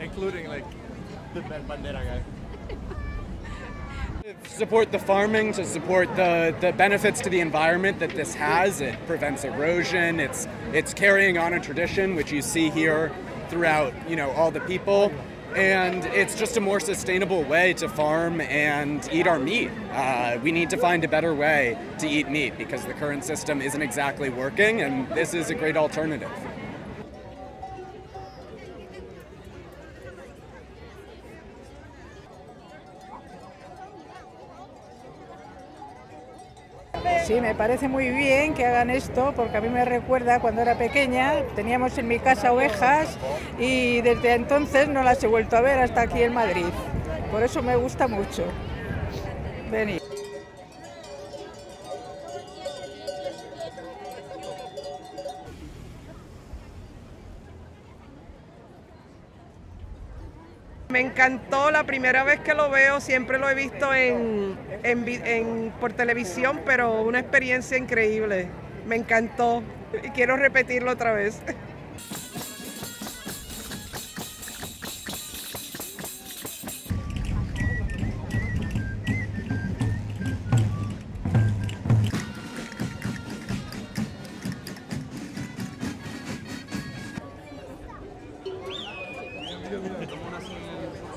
Including like the bandera guy. support the farming, to support the, the benefits to the environment that this has. It prevents erosion. It's it's carrying on a tradition which you see here throughout, you know, all the people and it's just a more sustainable way to farm and eat our meat. Uh, we need to find a better way to eat meat because the current system isn't exactly working, and this is a great alternative. Sí, me parece muy bien que hagan esto porque a mí me recuerda cuando era pequeña, teníamos en mi casa ovejas y desde entonces no las he vuelto a ver hasta aquí en Madrid. Por eso me gusta mucho venir. Me encantó la primera vez que lo veo, siempre lo he visto en, por televisión, pero una experiencia increíble. Me encantó y quiero repetirlo otra vez. mira,